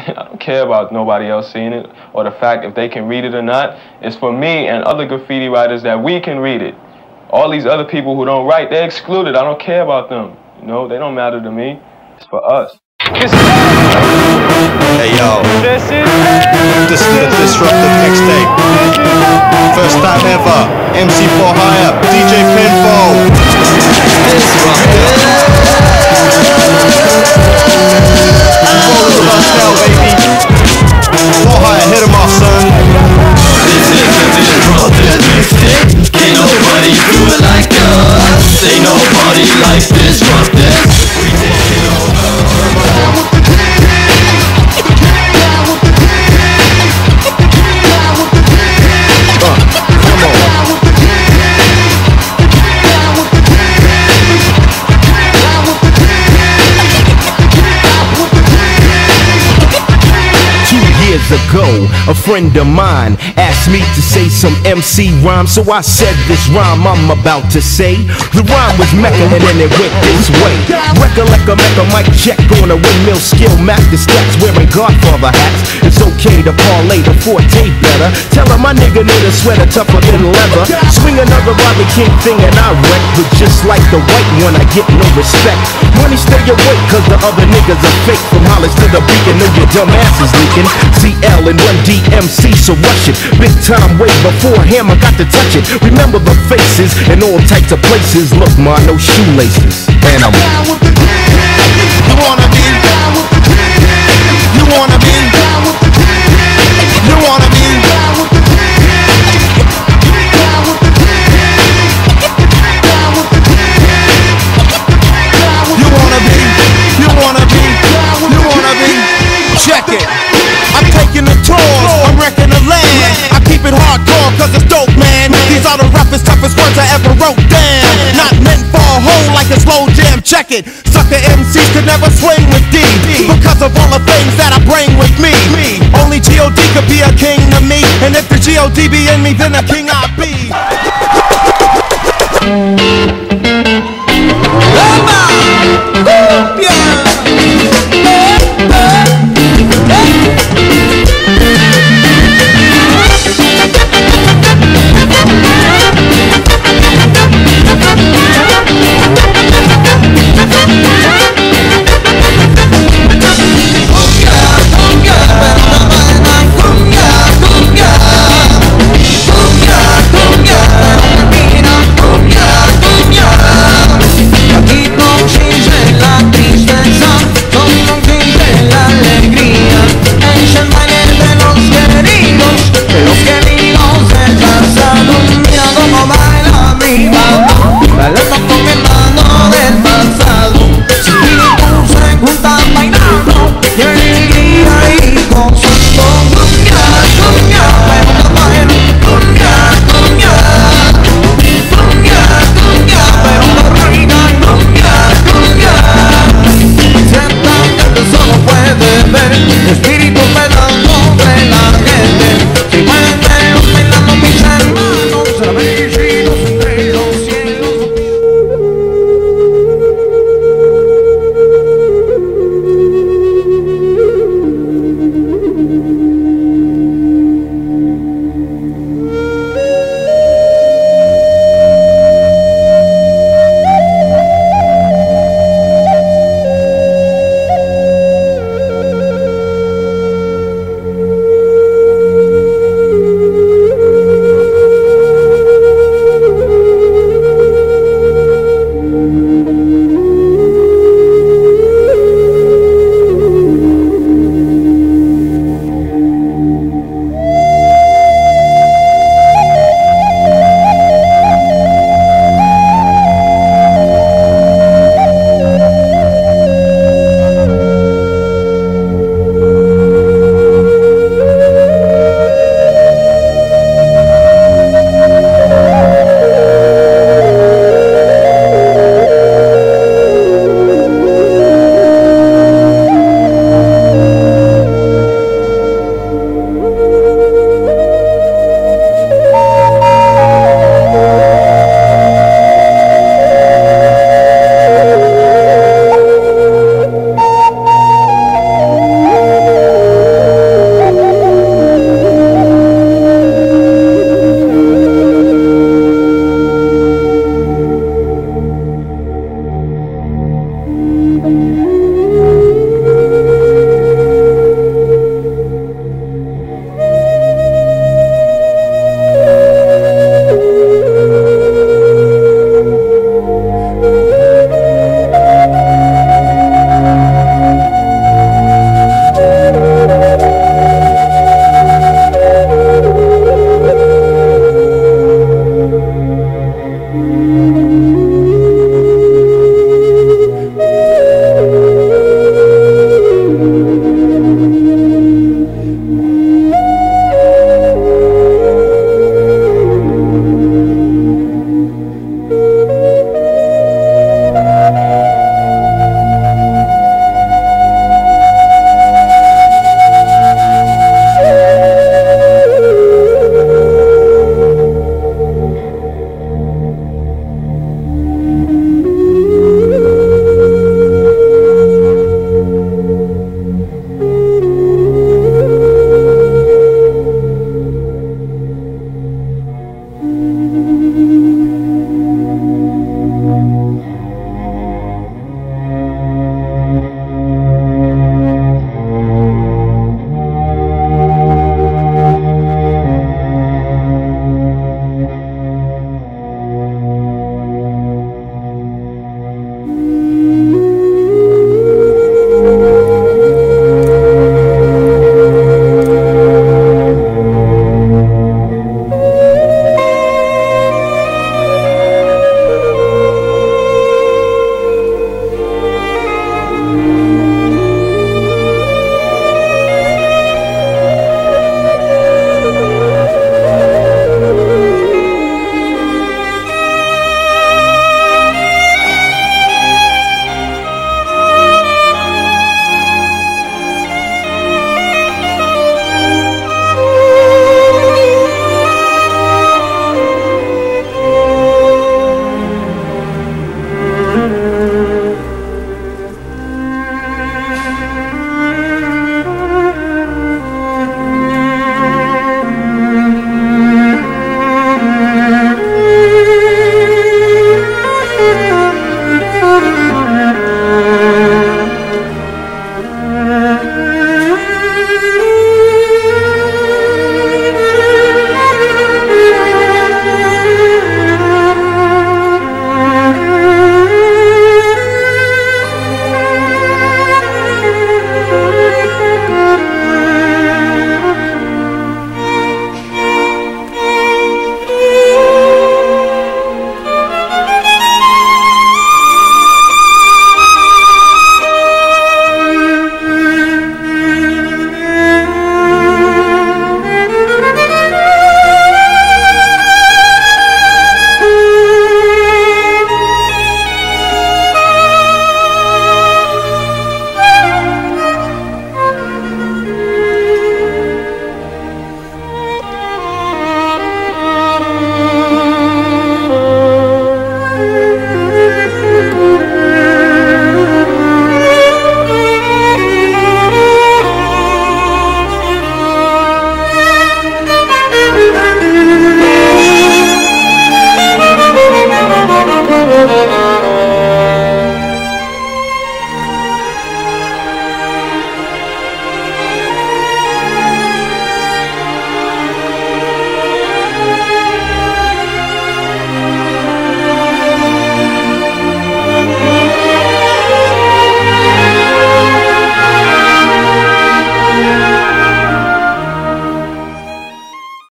I don't care about nobody else seeing it or the fact if they can read it or not. It's for me and other graffiti writers that we can read it. All these other people who don't write, they're excluded. I don't care about them. You know, they don't matter to me. It's for us. Hey yo, this is this is the disruptive mixtape. First time ever, MC for a friend of mine asked me to say some MC rhyme, so I said this rhyme I'm about to say. The rhyme was Mecca and then it went this way. Recollect a Mecca mic check on a windmill skill, map the steps wearing Godfather hats. It's okay to parlay the forte better. Tell him my nigga need a sweater tougher than leather. Swing another Bobby King thing and I wreck, but just like the white one, I get no respect. Money stay awake, cause the other niggas are fake. From Hollis to the beacon, know your dumb ass is leaking. CL and one DMC, so rush it. Big time way before him, I got to touch it. Remember the faces in all types of places. Look, ma, no shoelaces. And I'm down with the You wanna be? You Check. Sucker MCs could never swing with D because of all the things that I bring with me. Only G.O.D. could be a king to me. And if the G.O.D. be in me, then a king I be.